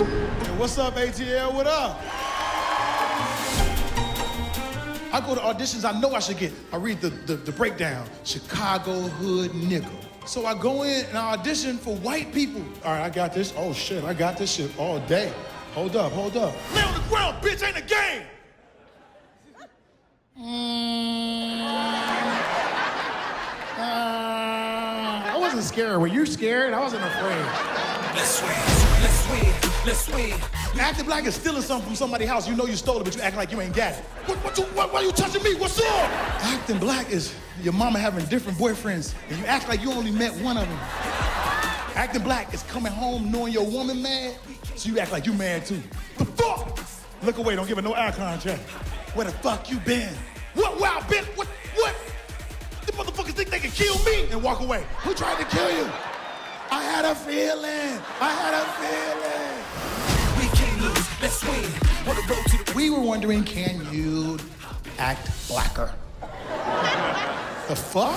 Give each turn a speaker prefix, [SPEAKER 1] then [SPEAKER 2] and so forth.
[SPEAKER 1] What's up, ATL? What up? I go to auditions I know I should get. I read the, the, the breakdown Chicago hood nigga. So I go in and I audition for white people. All right, I got this. Oh shit, I got this shit all day. Hold up, hold up. Lay on the ground, bitch, ain't a game. Mm. Uh, I wasn't scared. Were you scared? I wasn't afraid.
[SPEAKER 2] Let's swing, let's swing, swing.
[SPEAKER 1] Acting black is stealing something from somebody's house. You know you stole it, but you acting like you ain't got it. What, what you, what, why you touching me? What's up? Acting black is your mama having different boyfriends, and you act like you only met one of them. Acting black is coming home knowing your woman mad, so you act like you mad too. The fuck? Look away, don't give her no eye contact. Where the fuck you been? What, where I been? What, what? The motherfuckers think they can kill me and walk away. Who tried to kill you? I had a feeling. I had a feeling.
[SPEAKER 2] We
[SPEAKER 1] were wondering, can you act blacker? the fuck?